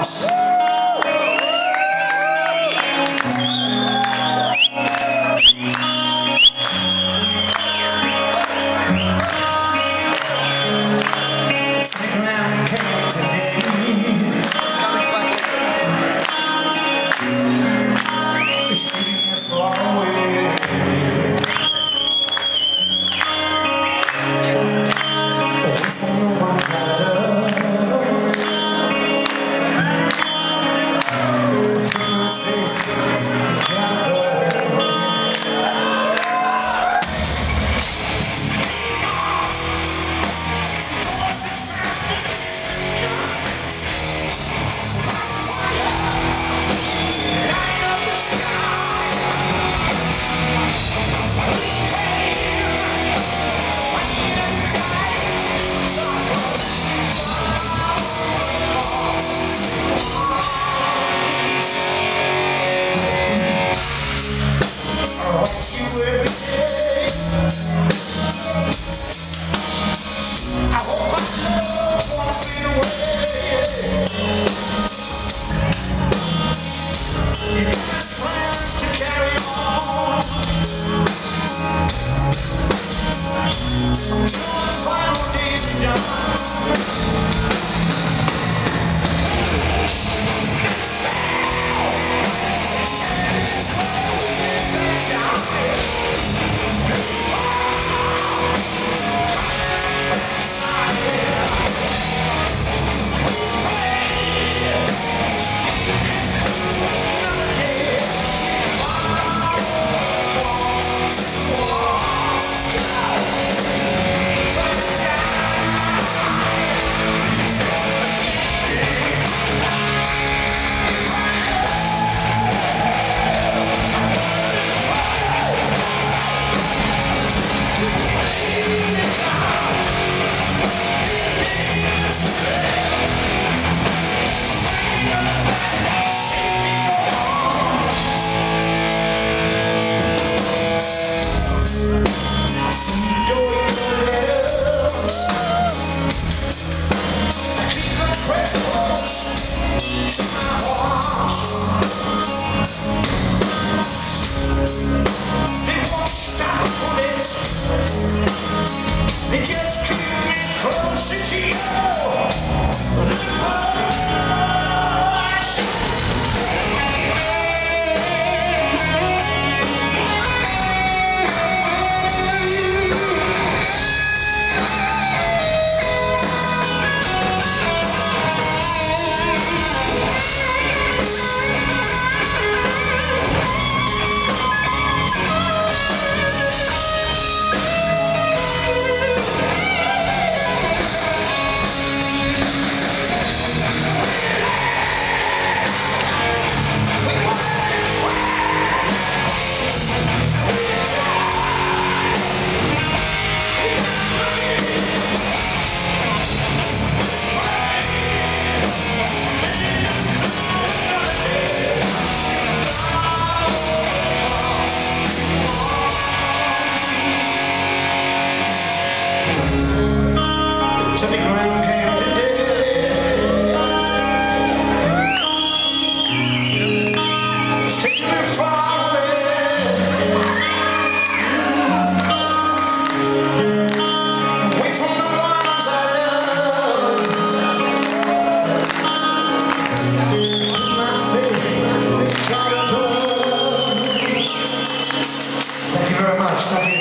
drums. you it. Press balls to my した